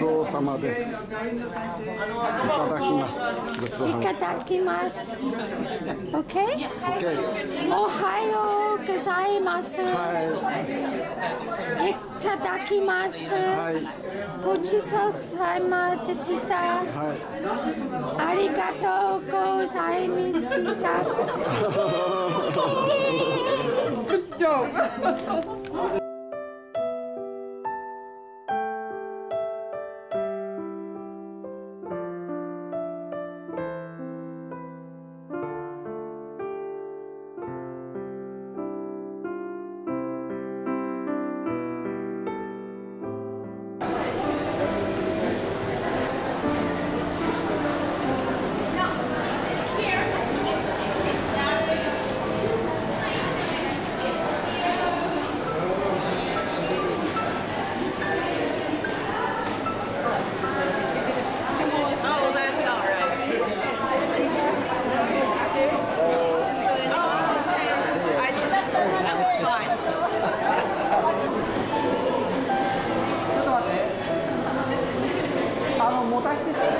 ちそうさまです。いただきます。ごちそうさま。いただきます。OK? OK。おはようございます。はいただきます。はいごちそうさまでした。はありがとうございました。Good job. あの持たせて。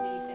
me